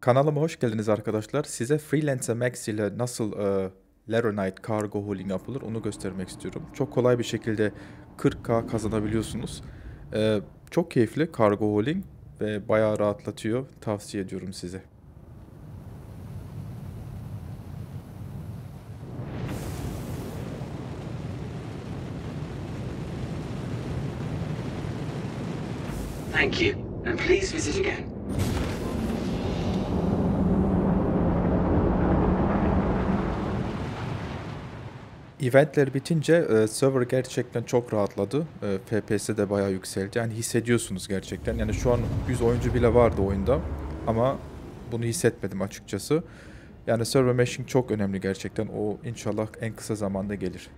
Kanalıma hoş geldiniz arkadaşlar. Size Freelancer Max ile nasıl e, Laronite cargo hauling yapılır onu göstermek istiyorum. Çok kolay bir şekilde 40k kazanabiliyorsunuz. E, çok keyifli cargo hauling ve bayağı rahatlatıyor. Tavsiye ediyorum size. Thank you, and please visit again. Eventler bitince e, server gerçekten çok rahatladı. E, FPS de bayağı yükseldi. Yani hissediyorsunuz gerçekten. Yani şu an 100 oyuncu bile vardı oyunda. Ama bunu hissetmedim açıkçası. Yani server meshing çok önemli gerçekten. O inşallah en kısa zamanda gelir.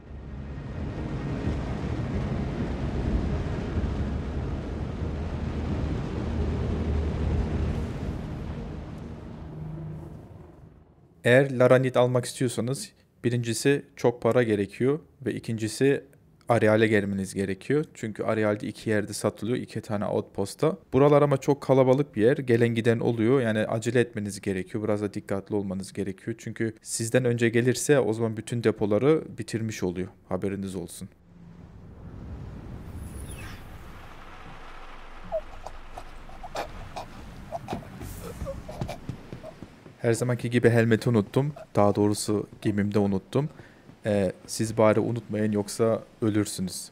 Eğer Laranit almak istiyorsanız birincisi çok para gerekiyor ve ikincisi Areal'e gelmeniz gerekiyor. Çünkü Areal'de iki yerde satılıyor. iki tane outpost'ta. Buralar ama çok kalabalık bir yer. Gelen giden oluyor. Yani acele etmeniz gerekiyor. Biraz da dikkatli olmanız gerekiyor. Çünkü sizden önce gelirse o zaman bütün depoları bitirmiş oluyor. Haberiniz olsun. Her zamanki gibi helmeti unuttum. Daha doğrusu gemimde unuttum. Ee, siz bari unutmayın yoksa ölürsünüz.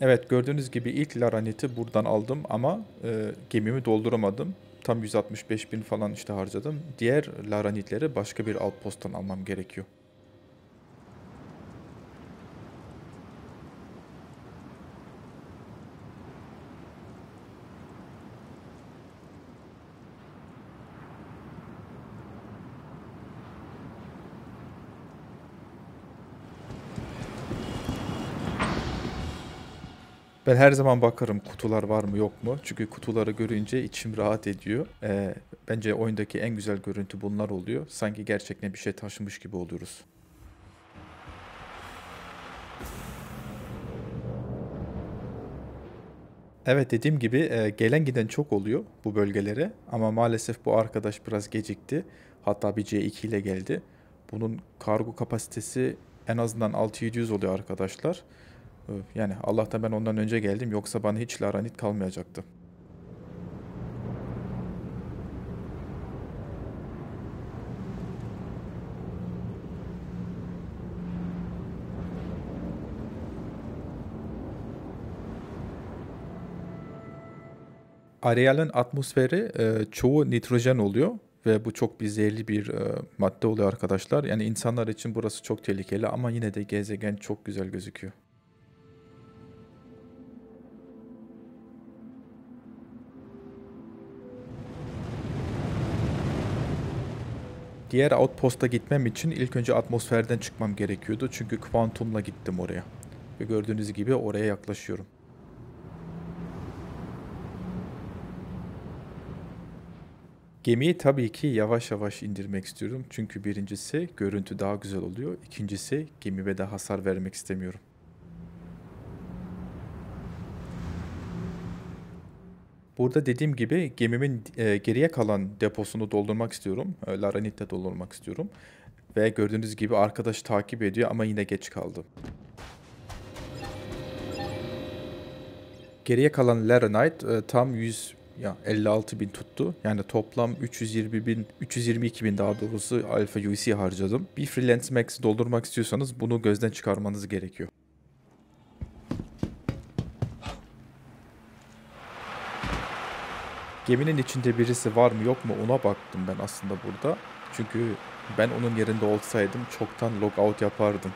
Evet gördüğünüz gibi ilk Laranit'i buradan aldım ama e, gemimi dolduramadım. Tam 165 bin falan işte harcadım. Diğer Laranit'leri başka bir outpost'tan almam gerekiyor. Ben her zaman bakarım kutular var mı yok mu. Çünkü kutuları görünce içim rahat ediyor. Ee, bence oyundaki en güzel görüntü bunlar oluyor. Sanki gerçekten bir şey taşımış gibi oluyoruz. Evet dediğim gibi e, gelen giden çok oluyor bu bölgelere. Ama maalesef bu arkadaş biraz gecikti. Hatta bir C2 ile geldi. Bunun kargo kapasitesi en azından 6-700 oluyor arkadaşlar. Yani Allah'tan ben ondan önce geldim yoksa bana hiç laranit kalmayacaktı. Areal'in atmosferi e, çoğu nitrojen oluyor ve bu çok bir zehirli bir e, madde oluyor arkadaşlar. Yani insanlar için burası çok tehlikeli ama yine de gezegen çok güzel gözüküyor. Diğer outpost'a gitmem için ilk önce atmosferden çıkmam gerekiyordu. Çünkü kuantumla gittim oraya. Ve gördüğünüz gibi oraya yaklaşıyorum. Gemiyi tabii ki yavaş yavaş indirmek istiyorum. Çünkü birincisi görüntü daha güzel oluyor. İkincisi gemime de hasar vermek istemiyorum. Burada dediğim gibi gemimin e, geriye kalan deposunu doldurmak istiyorum. E, Laranit'te doldurmak istiyorum. Ve gördüğünüz gibi arkadaş takip ediyor ama yine geç kaldı. Geriye kalan Laranite e, tam 100 ya 56 bin tuttu. Yani toplam 320 bin, 322 bin daha doğrusu Alpha UC harcadım. Bir Freelance Max doldurmak istiyorsanız bunu gözden çıkarmanız gerekiyor. Geminin içinde birisi var mı yok mu ona baktım ben aslında burada. Çünkü ben onun yerinde olsaydım çoktan logout yapardım.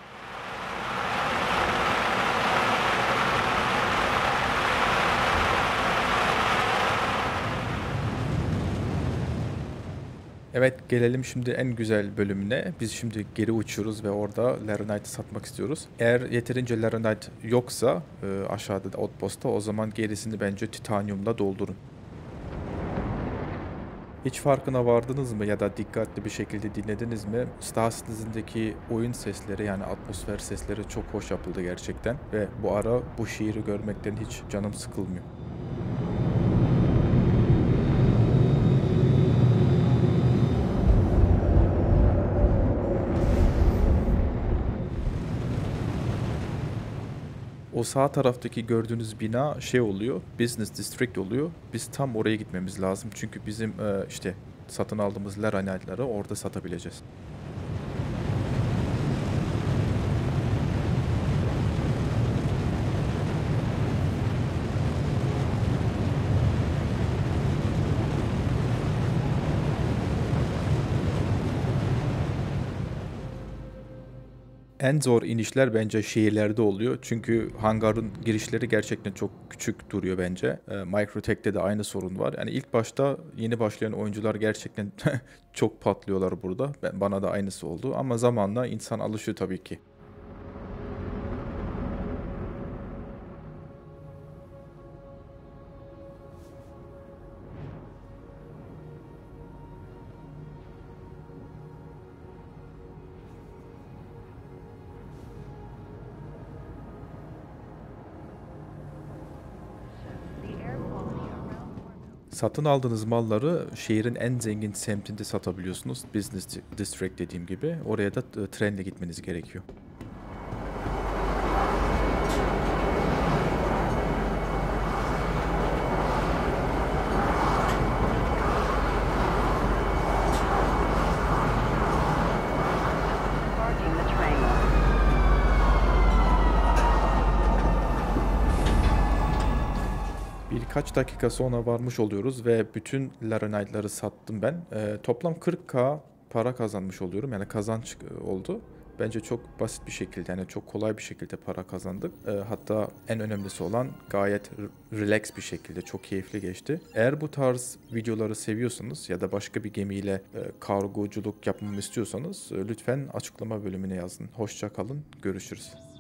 Evet gelelim şimdi en güzel bölümüne. Biz şimdi geri uçuyoruz ve orada Laranite'ı satmak istiyoruz. Eğer yeterince Laranite yoksa e, aşağıda da outpost'ta o zaman gerisini bence titanyumla doldurun. Hiç farkına vardınız mı ya da dikkatli bir şekilde dinlediniz mi? Star Citizen'deki oyun sesleri yani atmosfer sesleri çok hoş yapıldı gerçekten ve bu ara bu şiiri görmekten hiç canım sıkılmıyor. O sağ taraftaki gördüğünüz bina şey oluyor, Business District oluyor. Biz tam oraya gitmemiz lazım çünkü bizim e, işte satın aldığımız Laranite'ları orada satabileceğiz. En zor inişler bence şehirlerde oluyor. Çünkü hangarın girişleri gerçekten çok küçük duruyor bence. E, Microtech'te de aynı sorun var. Yani ilk başta yeni başlayan oyuncular gerçekten çok patlıyorlar burada. Ben, bana da aynısı oldu. Ama zamanla insan alışıyor tabii ki. Satın aldığınız malları şehrin en zengin semtinde satabiliyorsunuz. Business District dediğim gibi. Oraya da e, trenle gitmeniz gerekiyor. Birkaç dakika sonra varmış oluyoruz ve bütün Laranite'ları sattım ben. Ee, toplam 40k para kazanmış oluyorum. Yani kazanç e, oldu. Bence çok basit bir şekilde yani çok kolay bir şekilde para kazandık. Ee, hatta en önemlisi olan gayet relax bir şekilde çok keyifli geçti. Eğer bu tarz videoları seviyorsanız ya da başka bir gemiyle e, kargoculuk yapmamı istiyorsanız e, lütfen açıklama bölümüne yazın. Hoşça kalın. Görüşürüz.